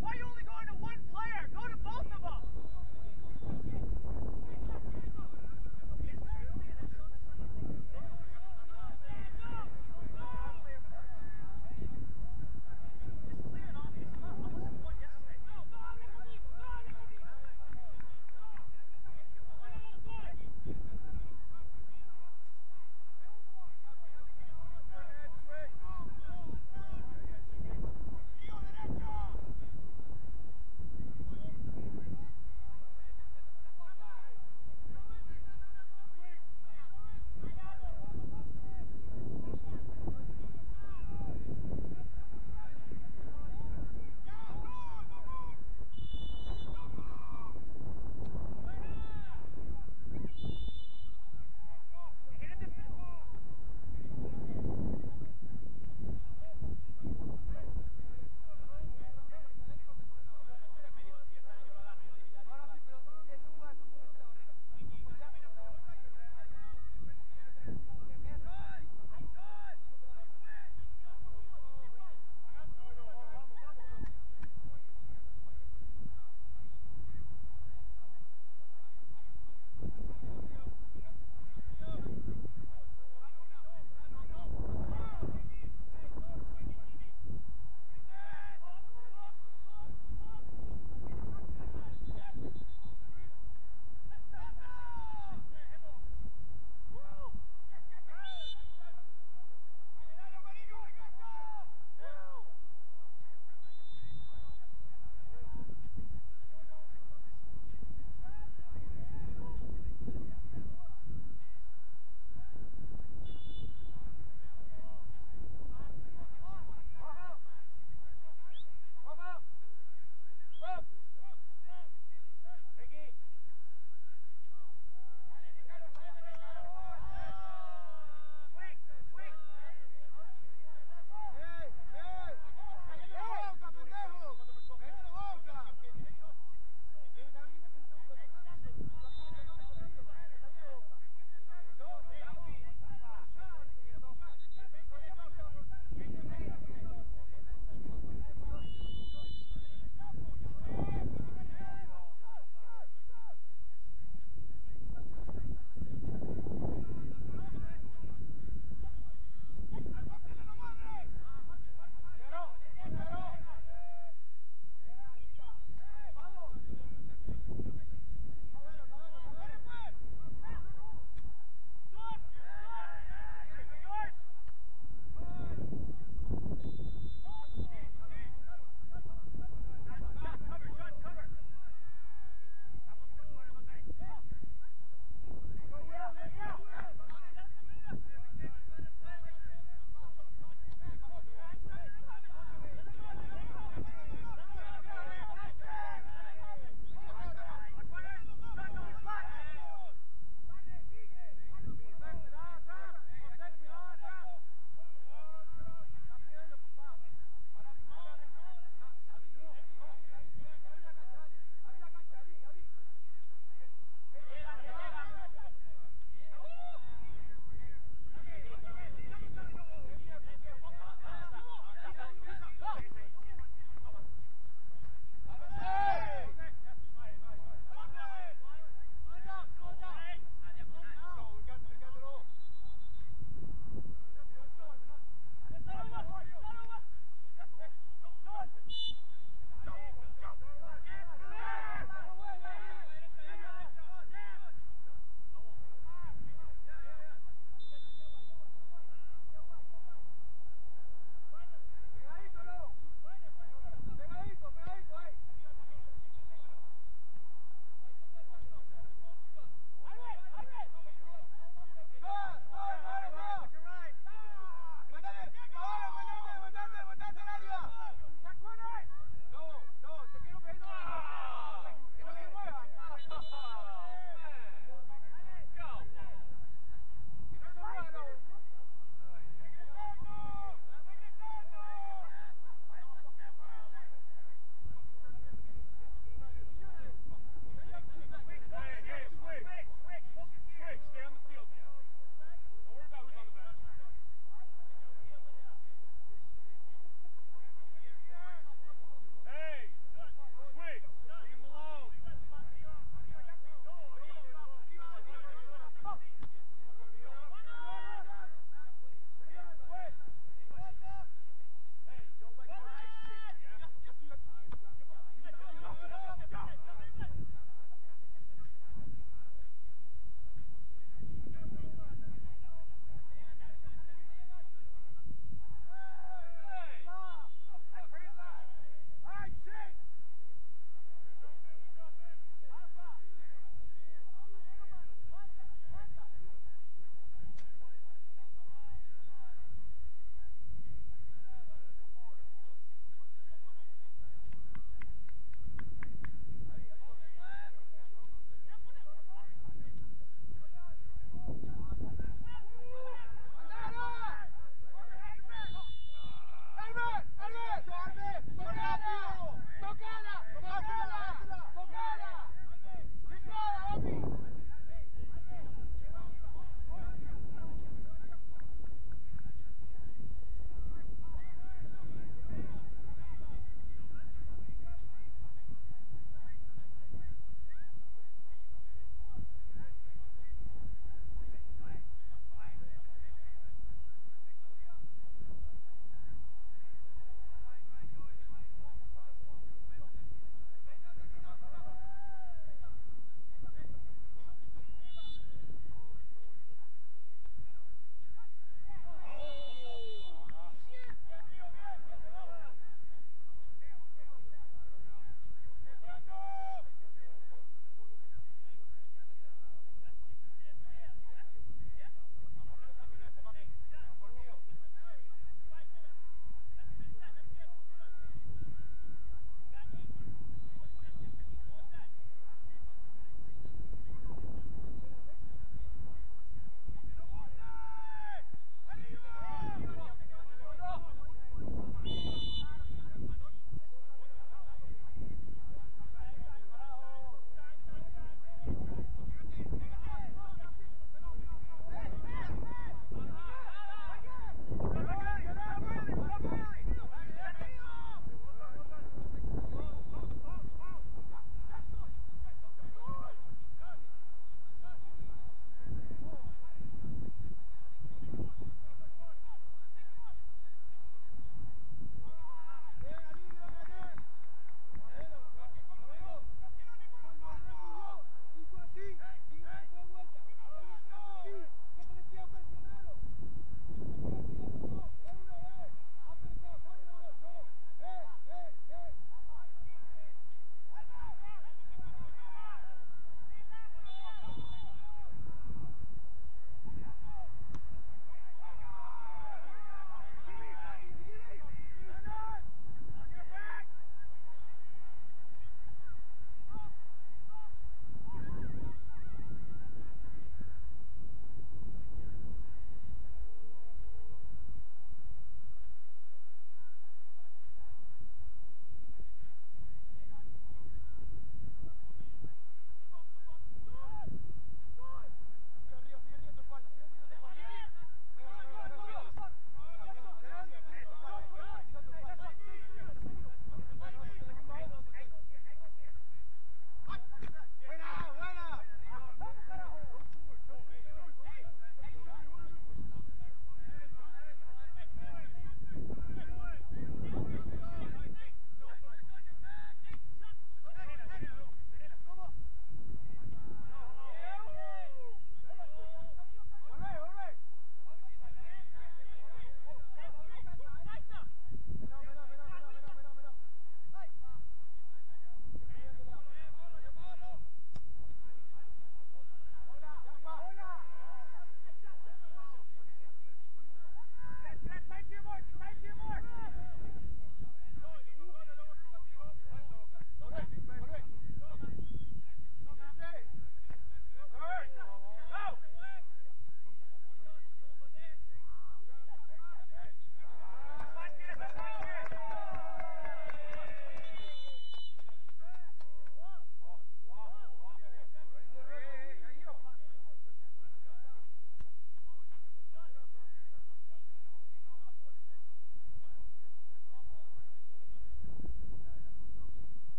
why are you only going to one player? Go to both of them.